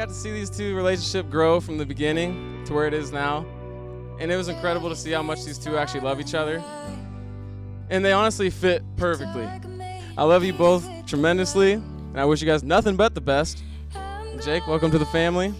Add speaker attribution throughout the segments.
Speaker 1: Got to see these two relationship grow from the beginning to where it is now. And it was incredible to see how much these two actually love each other. And they honestly fit perfectly. I love you both tremendously, and I wish you guys nothing but the best. And Jake, welcome to the family.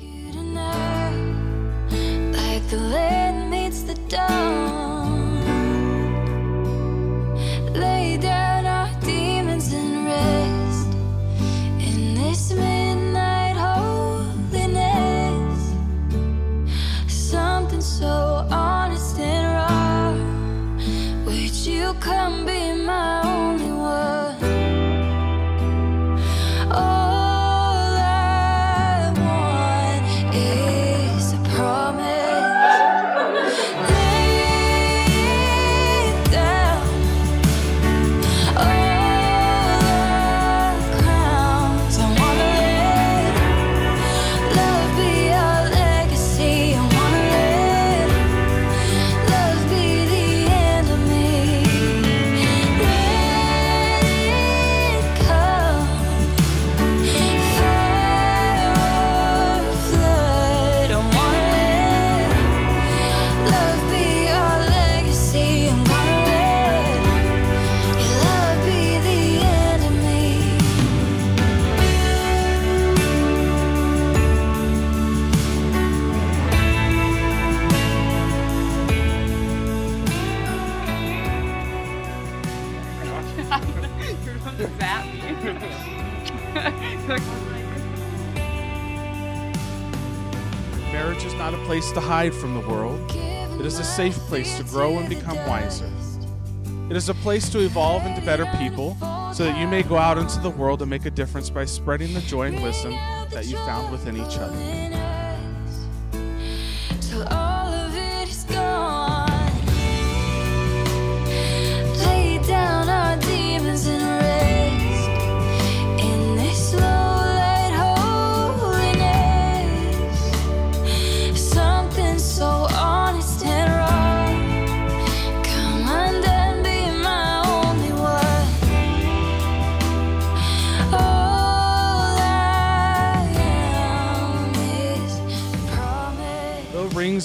Speaker 2: Marriage is not a place to hide from the world. It is a safe place to grow and become wiser. It is a place to evolve into better people so that you may go out into the world and make a difference by spreading the joy and wisdom that you found within each other.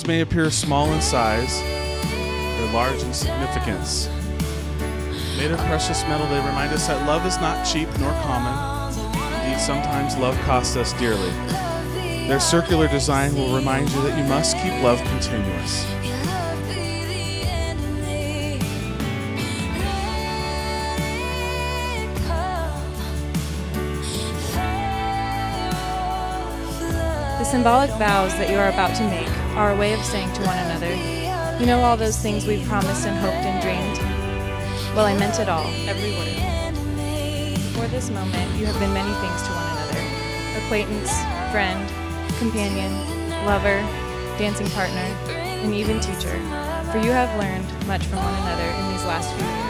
Speaker 2: May appear small in size, they're large in significance. Made of precious metal, they remind us that love is not cheap nor common. Indeed, sometimes love costs us dearly. Their circular design will remind you that you must keep love continuous.
Speaker 3: The symbolic vows that you are about to make are a way of saying to one another, You know all those things we've promised and hoped and dreamed? Well, I meant it all, every word. Before this moment, you have been many things to one another acquaintance, friend, companion, lover, dancing partner, and even teacher, for you have learned much from one another in these last few years.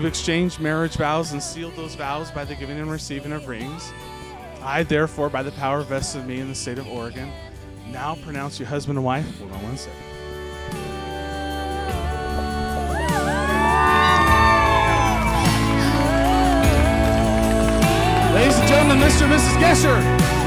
Speaker 2: You've exchanged marriage vows and sealed those vows by the giving and receiving of rings. I, therefore, by the power vested in me in the state of Oregon, now pronounce you husband and wife. Hold on one second. Ladies and gentlemen, Mr. and Mrs. Gescher.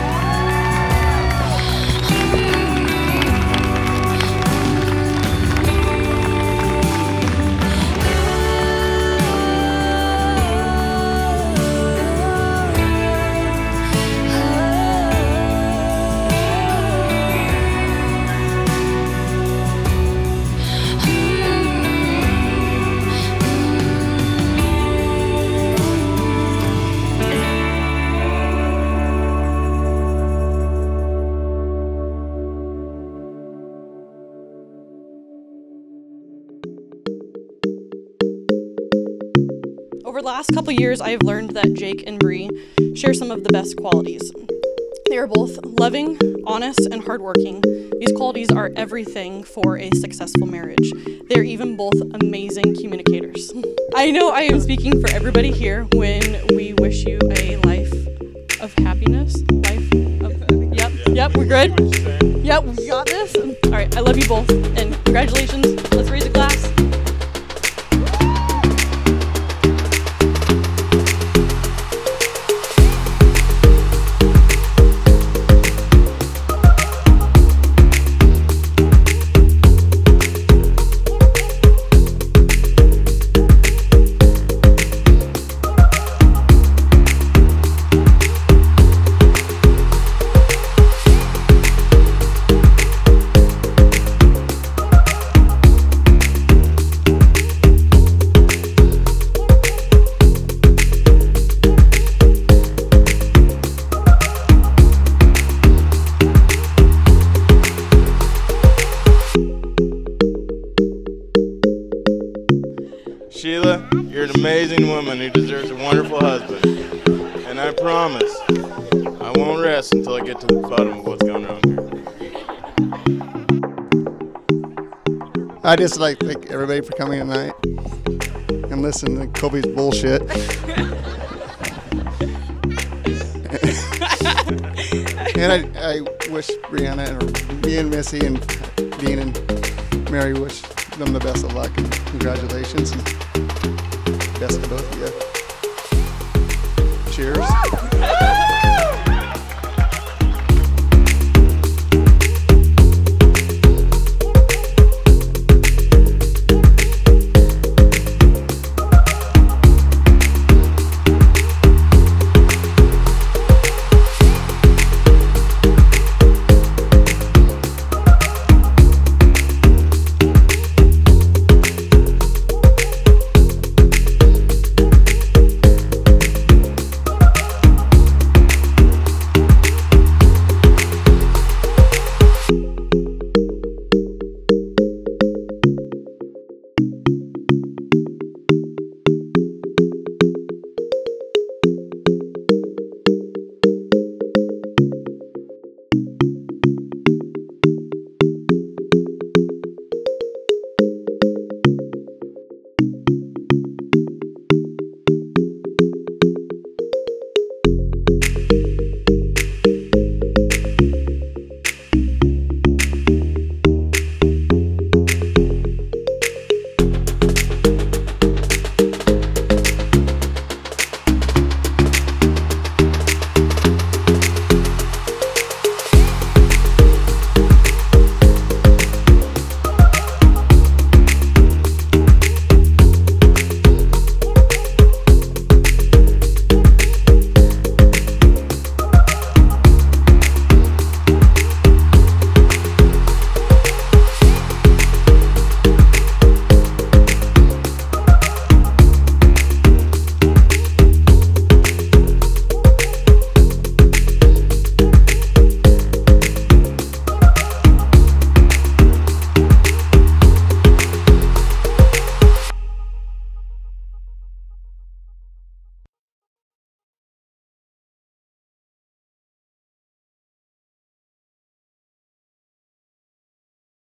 Speaker 4: Over the last couple years, I have learned that Jake and Bri share some of the best qualities. They are both loving, honest, and hardworking. These qualities are everything for a successful marriage. They are even both amazing communicators. I know I am speaking for everybody here when we wish you a life of happiness. Life of, yep, yep, we're good. Yep, we got this. All right, I love you both, and congratulations. Let's raise a
Speaker 5: amazing woman who deserves a wonderful husband. And I promise, I won't rest until I get to the bottom of what's going on here.
Speaker 6: I just like thank everybody for coming tonight and listen to Kobe's bullshit. and I, I wish Brianna and me and Missy and Dean and Mary wish them the best of luck and congratulations you. Cheers.